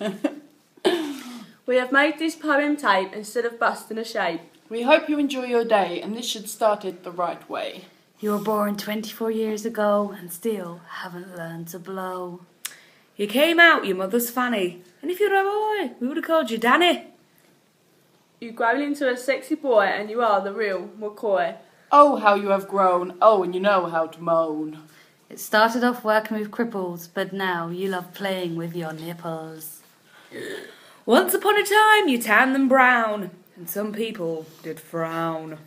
We have made this poem tape instead of busting a shape. We hope you enjoy your day, and this should start it the right way. You were born 24 years ago and still haven't learned to blow. You came out your mother's fanny, and if you're a boy, we would have called you Danny. You grow into a sexy boy and you are the real McCoy. Oh, how you have grown. Oh, and you know how to moan. It started off working with cripples, but now you love playing with your nipples. Once upon a time, you tanned them brown, and some people did frown.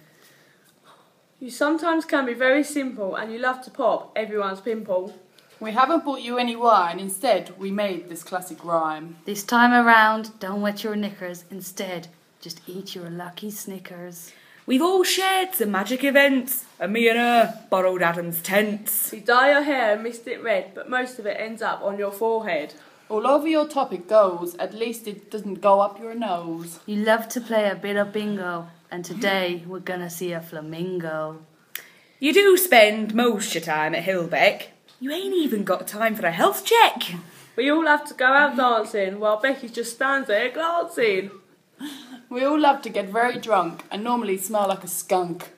You sometimes can be very simple and you love to pop everyone's pimple. We haven't bought you any wine, instead, we made this classic rhyme. This time around, don't wet your knickers. Instead, just eat your lucky Snickers. We've all shared some magic events, and me and her borrowed Adam's tents. You dye your hair and mist it red, but most of it ends up on your forehead. All over your top it goes, at least it doesn't go up your nose. You love to play a bit of bingo, and today we're gonna see a flamingo. You do spend most your time at Hillbeck. You ain't even got time for a health check. We all have to go out dancing while Becky just stands there glancing. We all love to get very drunk, and normally smell like a skunk.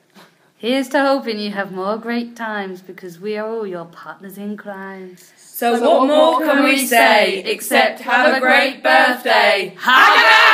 Here's to hoping you have more great times because we are all your partners in crime. So, what more can we say except have a great birthday? Haggis!